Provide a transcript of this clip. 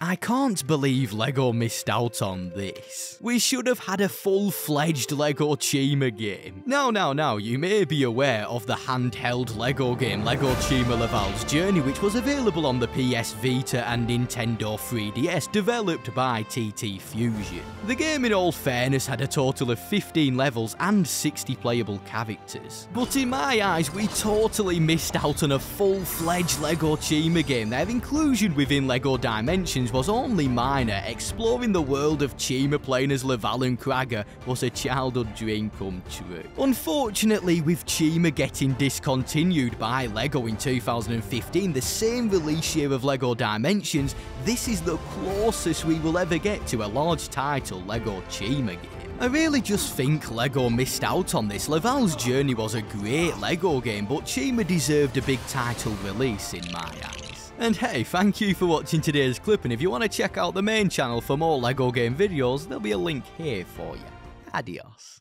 I can't believe LEGO missed out on this. We should have had a full-fledged LEGO Chima game. Now, now, now, you may be aware of the handheld LEGO game LEGO Chima Laval's Journey which was available on the PS Vita and Nintendo 3DS developed by TT Fusion. The game in all fairness had a total of 15 levels and 60 playable characters. But in my eyes we totally missed out on a full-fledged LEGO Chima game. Their inclusion within LEGO Dimensions was only minor, exploring the world of Chima playing as Laval and Cragger was a childhood dream come true. Unfortunately, with Chima getting discontinued by LEGO in 2015, the same release year of LEGO Dimensions, this is the closest we will ever get to a large title LEGO Chima game. I really just think LEGO missed out on this. Laval's Journey was a great LEGO game, but Chima deserved a big title release in my eyes. And hey, thank you for watching today's clip, and if you want to check out the main channel for more LEGO game videos, there'll be a link here for you. Adios.